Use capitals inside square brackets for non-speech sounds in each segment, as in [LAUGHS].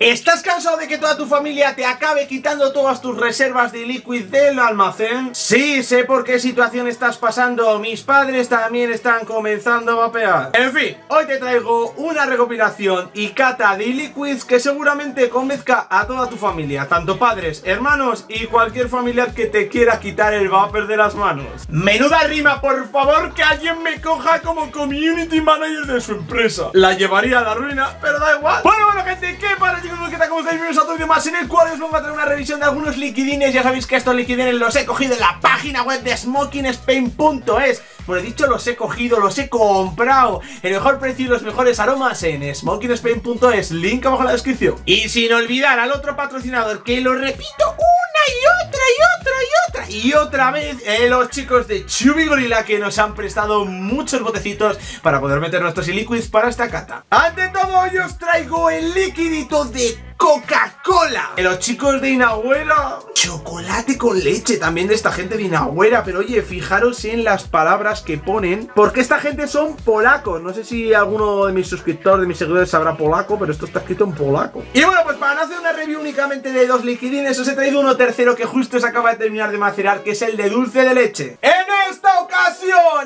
¿Estás cansado de que toda tu familia te acabe quitando todas tus reservas de liquid del almacén? Sí, sé por qué situación estás pasando. Mis padres también están comenzando a vapear. En fin, hoy te traigo una recopilación y cata de liquids que seguramente convenzca a toda tu familia, tanto padres, hermanos y cualquier familiar que te quiera quitar el vapor de las manos. Menuda rima, por favor, que alguien me coja como community manager de su empresa. La llevaría a la ruina, pero da igual. Bueno, bueno, gente, ¿qué para ¿qué tal? ¿Cómo estáis? Bienvenidos a otro vídeo más. En el cual os vamos a traer una revisión de algunos liquidines. Ya sabéis que estos liquidines los he cogido en la página web de SmokingSpain.es Bueno, he dicho los he cogido, los he comprado. El mejor precio y los mejores aromas en SmokingSpain.es Link abajo en la descripción. Y sin olvidar al otro patrocinador que lo repito una y otra y otra y otra vez eh, los chicos de Chubby Gorilla que nos han prestado muchos botecitos para poder meter nuestros liquids para esta cata. Ante todo hoy os traigo el liquidito de Coca-Cola. Los chicos de Inagüera. Chocolate con leche también de esta gente de Inagüera. Pero oye, fijaros en las palabras que ponen. Porque esta gente son polacos. No sé si alguno de mis suscriptores, de mis seguidores sabrá polaco, pero esto está escrito en polaco. Y bueno, pues para no hacer una review únicamente de dos liquidines, os he traído uno tercero que justo se acaba de terminar de macerar, que es el de dulce de leche. En esta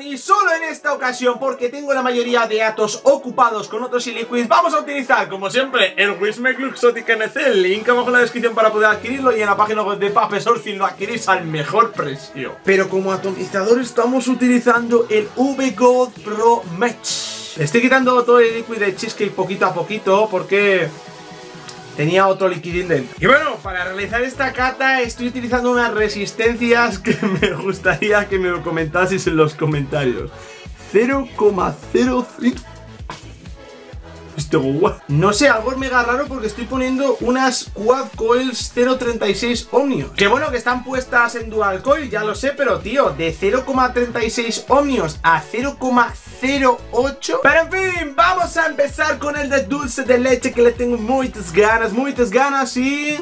y solo en esta ocasión, porque tengo la mayoría de atos ocupados con otros liquids, vamos a utilizar, como siempre, el Wismec Luxotic el link abajo en la descripción para poder adquirirlo y en la página web de Pape Sourcing lo adquirís al mejor precio. Pero como atomizador estamos utilizando el V-Gold Pro Match. Estoy quitando todo el liquid de cheesecake poquito a poquito porque tenía otro liquidín dentro. Y bueno, para realizar esta cata estoy utilizando unas resistencias que [LAUGHS] me gustaría que me comentaseis en los comentarios. 0,05 no sé, algo mega raro porque estoy poniendo unas Quad Coils 0.36 Omnios. Que bueno, que están puestas en Dual Coil, ya lo sé, pero tío, de 0.36 Omnios a 0.08. Pero en fin, vamos a empezar con el de dulce de leche que le tengo muchas ganas, muchas ganas y...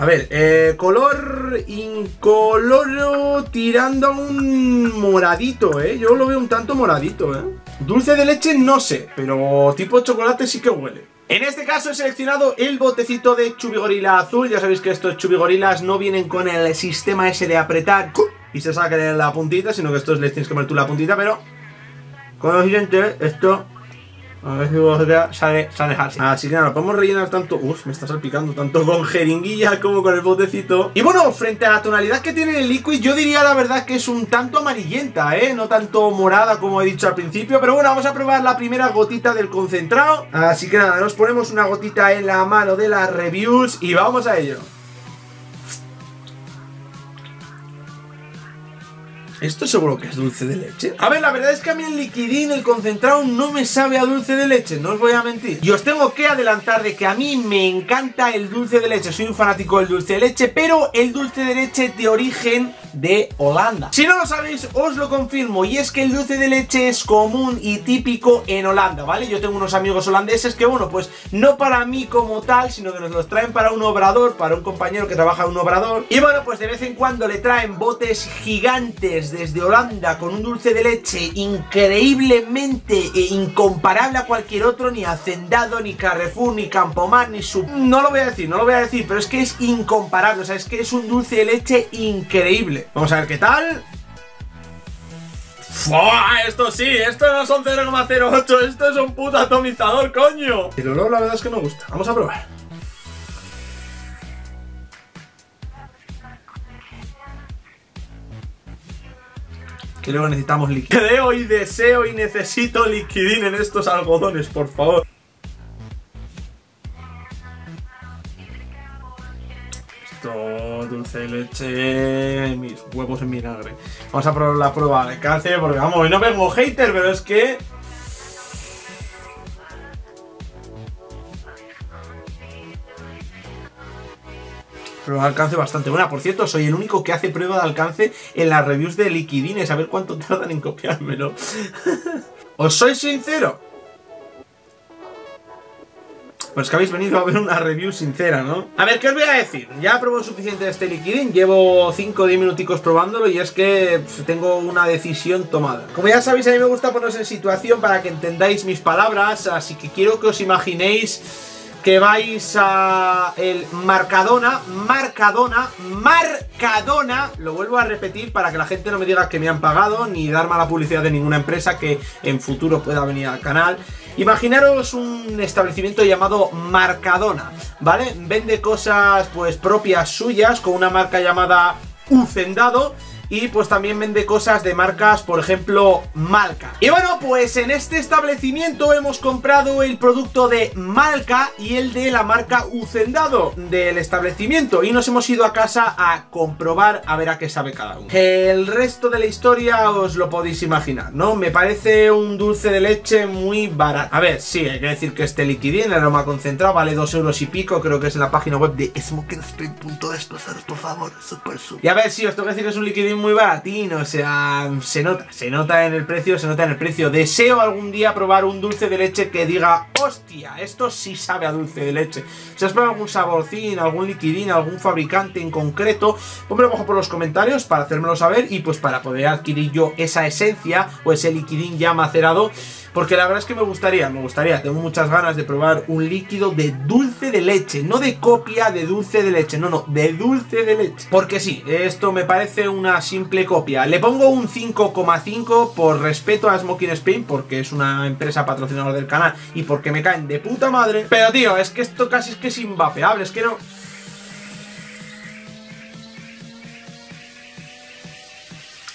A ver, eh, color incoloro tirando a un moradito, ¿eh? Yo lo veo un tanto moradito, ¿eh? Dulce de leche no sé, pero tipo chocolate sí que huele. En este caso he seleccionado el botecito de chubigorila azul. Ya sabéis que estos chubigorilas no vienen con el sistema ese de apretar y se saca la puntita, sino que estos les tienes que poner tú la puntita, pero... Con lo siguiente, esto a ver si vosotros sale, sale así. Así que nada, podemos rellenar tanto. Uf, me está salpicando tanto con jeringuilla como con el botecito. Y bueno, frente a la tonalidad que tiene el liquid, yo diría la verdad que es un tanto amarillenta, ¿eh? No tanto morada como he dicho al principio. Pero bueno, vamos a probar la primera gotita del concentrado. Así que nada, nos ponemos una gotita en la mano de las reviews y vamos a ello. ¿Esto seguro que es dulce de leche? A ver, la verdad es que a mí el liquidín, el concentrado, no me sabe a dulce de leche, no os voy a mentir. Y os tengo que adelantar de que a mí me encanta el dulce de leche, soy un fanático del dulce de leche, pero el dulce de leche de origen de Holanda. Si no lo sabéis, os lo confirmo, y es que el dulce de leche es común y típico en Holanda, ¿vale? Yo tengo unos amigos holandeses que, bueno, pues no para mí como tal, sino que nos los traen para un obrador, para un compañero que trabaja en un obrador. Y bueno, pues de vez en cuando le traen botes gigantes desde Holanda con un dulce de leche increíblemente e incomparable a cualquier otro, ni Hacendado, ni Carrefour, ni Campomar, ni su... No lo voy a decir, no lo voy a decir, pero es que es incomparable, o sea, es que es un dulce de leche increíble. Vamos a ver qué tal. ¡Fua! Esto sí, esto no son 0,08, esto es un puto atomizador, coño. El olor la verdad es que me gusta. Vamos a probar. Creo que necesitamos liquidín. Creo y deseo y necesito liquidín en estos algodones, por favor. Dulce mis huevos en vinagre. Vamos a probar la prueba de alcance, porque vamos, no vengo hater, pero es que... prueba de alcance bastante buena. Por cierto, soy el único que hace prueba de alcance en las reviews de liquidines. A ver cuánto [LAUGHS] tardan en copiármelo. [LAUGHS] Os soy sincero. Pues que habéis venido a ver una review sincera, ¿no? A ver, ¿qué os voy a decir? Ya probado suficiente de este liquidín, llevo 5 o 10 minuticos probándolo y es que tengo una decisión tomada. Como ya sabéis, a mí me gusta poneros en situación para que entendáis mis palabras, así que quiero que os imaginéis que vais a el Marcadona, Marcadona, Marcadona, lo vuelvo a repetir para que la gente no me diga que me han pagado, ni dar mala publicidad de ninguna empresa que en futuro pueda venir al canal. Imaginaros un establecimiento llamado Marcadona, ¿vale? Vende cosas pues propias suyas con una marca llamada Ucendado y pues también vende cosas de marcas, por ejemplo, Malca. Y bueno, pues en este establecimiento hemos comprado el producto de Malca y el de la marca Ucendado del establecimiento y nos hemos ido a casa a comprobar a ver a qué sabe cada uno. El resto de la historia os lo podéis imaginar, ¿no? Me parece un dulce de leche muy barato. A ver, sí, hay que decir que este liquidín, el aroma concentrado, vale 2 euros y pico, creo que es en la página web de smokerspain.es, por favor, super, super. Y a ver, sí, os tengo que decir que es un liquidín muy baratín, o sea, se nota, se nota en el precio, se nota en el precio. Deseo algún día probar un dulce de leche que diga, hostia, esto sí sabe a dulce de leche. Si has probado algún saborcín, algún liquidín, algún fabricante en concreto, pónmelo abajo por los comentarios para hacérmelo saber y pues para poder adquirir yo esa esencia o ese liquidín ya macerado porque la verdad es que me gustaría, me gustaría, tengo muchas ganas de probar un líquido de dulce de leche, no de copia de dulce de leche, no, no, de dulce de leche. Porque sí, esto me parece una simple copia. Le pongo un 5,5 por respeto a Smoking Spain, porque es una empresa patrocinadora del canal y porque me caen de puta madre. Pero tío, es que esto casi es que es invapeable, es que no...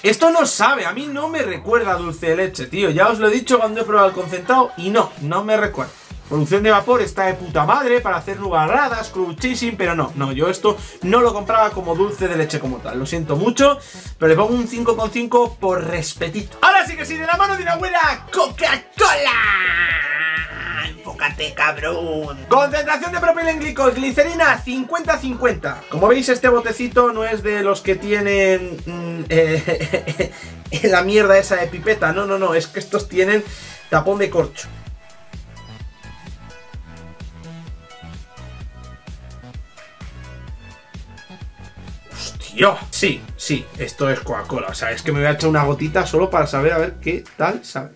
Esto no sabe, a mí no me recuerda dulce de leche, tío. Ya os lo he dicho cuando he probado el concentrado y no, no me recuerda. Producción de vapor está de puta madre para hacer nubarradas, chasing, pero no, no, yo esto no lo compraba como dulce de leche como tal. Lo siento mucho, pero le pongo un 5,5 por respetito. Ahora sí que sí, de la mano de una buena Coca-Cola. Enfócate, cabrón. Concentración de propilenglicol, glicerina 50-50. Como veis, este botecito no es de los que tienen mm, eh, [LAUGHS] la mierda esa de pipeta. No, no, no, es que estos tienen tapón de corcho. Hostia. Sí, sí, esto es Coca-Cola. O sea, es que me voy a echar una gotita solo para saber a ver qué tal sabe.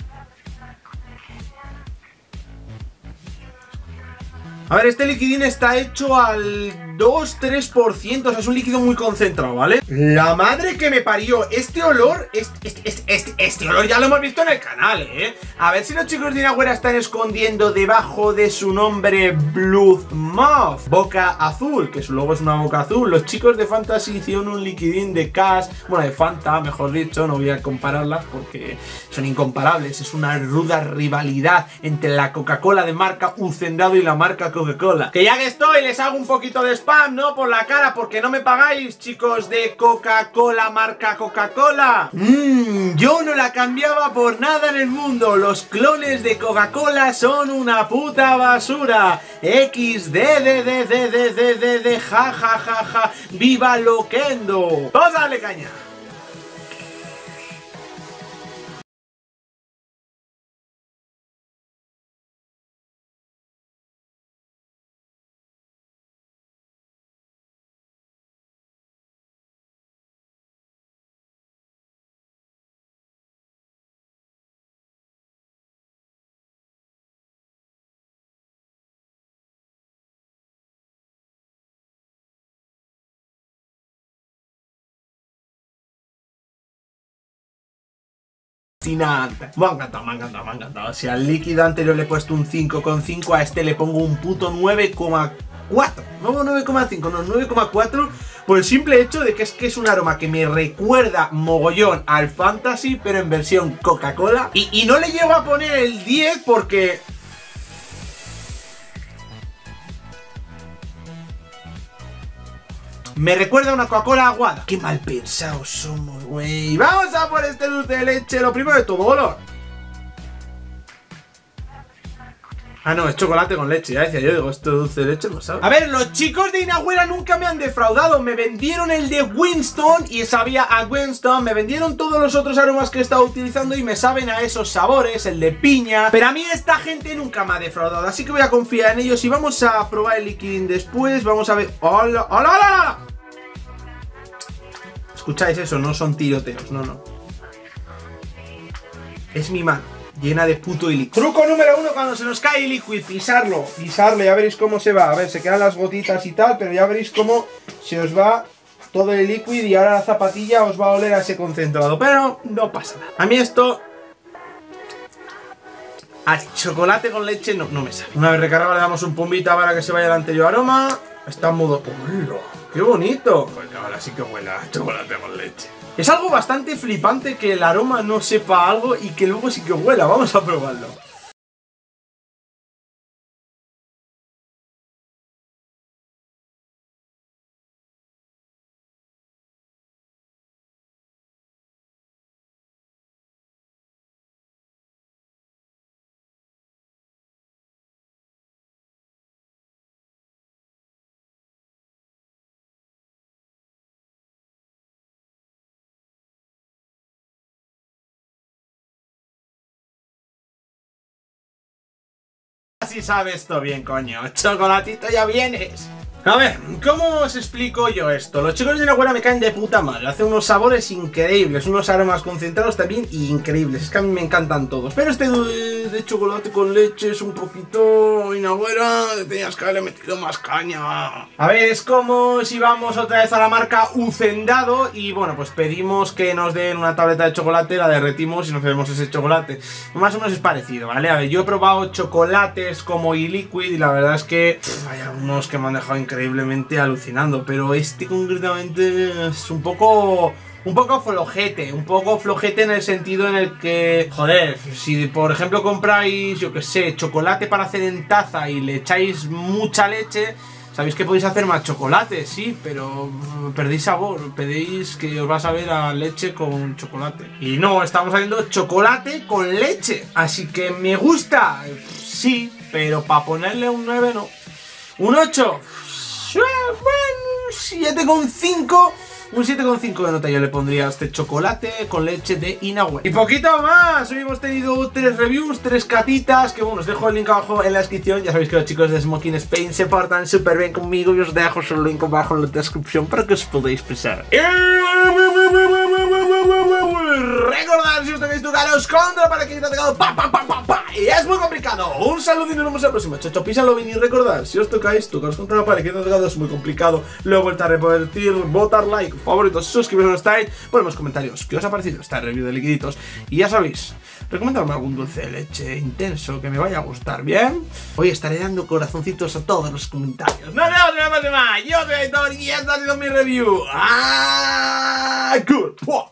A ver, este liquidín está hecho al 2-3%, o sea, es un líquido muy concentrado, ¿vale? La madre que me parió, este olor, este, olor ya lo hemos visto en el canal, ¿eh? A ver si los chicos de Inagüera están escondiendo debajo de su nombre Blood Moth, boca azul, que su logo es una boca azul. Los chicos de Fantasy hicieron un liquidín de Cash, bueno, de Fanta, mejor dicho, no voy a compararlas porque son incomparables, es una ruda rivalidad entre la Coca-Cola de marca Ucendado y la marca Coca-Cola. Que ya que estoy, les hago un poquito de spam, ¿no? Por la cara, porque no me pagáis, chicos de Coca-Cola, marca Coca-Cola. Mmm, yo no la cambiaba por nada en el mundo. Los clones de Coca-Cola son una puta basura. XD, ja, ja, ja, ja. Viva Loquendo. Pues Vamos a darle caña. Fascinante. Me ha encantado, me ha encantado, me ha encantado. Si al líquido anterior le he puesto un 5,5, a este le pongo un puto 9,4. No 9,5, no 9,4 por el simple hecho de que es que es un aroma que me recuerda mogollón al Fantasy, pero en versión Coca-Cola. Y, y no le llego a poner el 10 porque Me recuerda a una Coca-Cola aguada. Qué mal pensados somos, güey. Vamos a por este dulce de leche. Lo primero de todo, olor. Ah, no, es chocolate con leche. Ya decía yo, digo, esto dulce de leche no sabe. A ver, los chicos de Inagüera nunca me han defraudado. Me vendieron el de Winston y sabía a Winston. Me vendieron todos los otros aromas que he estado utilizando y me saben a esos sabores, el de piña. Pero a mí esta gente nunca me ha defraudado. Así que voy a confiar en ellos y vamos a probar el liquidín después. Vamos a ver. ¡Hola, hola, hola! Escucháis eso, no son tiroteos, no, no. Es mi mano llena de puto líquido. Truco número uno cuando se nos cae el liquid, pisarlo, pisarlo, ya veréis cómo se va. A ver, se quedan las gotitas y tal, pero ya veréis cómo se os va todo el liquid y ahora la zapatilla os va a oler a ese concentrado. Pero no pasa nada. A mí esto... A chocolate con leche no, no me sale. Una vez recargado le damos un pumbita para que se vaya el anterior aroma. Está en modo... ¡Qué bonito! Pues ahora sí que huele chocolate con leche. Es algo bastante flipante que el aroma no sepa algo y que luego sí que huela. Vamos a probarlo. Si sabe esto bien, coño. Chocolatito, ya vienes. A ver, ¿cómo os explico yo esto? Los chicos de la me caen de puta madre, hacen unos sabores increíbles, unos aromas concentrados también increíbles, es que a mí me encantan todos. Pero este de chocolate con leche es un poquito inabuera, tenías que haberle metido más caña. A ver, es como si vamos otra vez a la marca Ucendado y bueno, pues pedimos que nos den una tableta de chocolate, la derretimos y nos bebemos ese chocolate. Más o menos es parecido, ¿vale? A ver, yo he probado chocolates como e-liquid y la verdad es que hay algunos que me han dejado increíblemente alucinando, pero este concretamente es un poco un poco flojete, un poco flojete en el sentido en el que, joder, si por ejemplo compráis, yo que sé, chocolate para hacer en taza y le echáis mucha leche, sabéis que podéis hacer más chocolate, sí, pero perdéis sabor, pedéis que os va a saber a leche con chocolate. Y no, estamos haciendo chocolate con leche, así que me gusta, sí, pero para ponerle un 9 no. Un 8, un 7,5. Un 7,5 de nota yo le pondría a este chocolate con leche de Inagüe. Y poquito más, hoy hemos tenido tres reviews, tres catitas, que bueno, os dejo el link abajo en la descripción. Ya sabéis que los chicos de Smoking Spain se portan súper bien conmigo y os dejo el link abajo en la descripción para que os podáis pasar. Recordad si os tenéis tocaros contra para que te ha pa, pa, pa, pa, y es muy complicado. Un saludo y nos vemos la próxima. Chacho, písalo bien y recordad, si os tocáis, tocaros contra la pared que ha tocado es muy complicado. Luego vuelta a repetir, votar like, favoritos, suscribiros no estáis, ponemos comentarios qué os ha parecido esta review de liquiditos. Y ya sabéis, recomendadme algún dulce de leche intenso que me vaya a gustar, ¿bien? Hoy estaré dando corazoncitos a todos los comentarios. ¡Nos vemos en la próxima! Yo soy Editor y esta ha sido mi review. ¡Ah! ¡Good!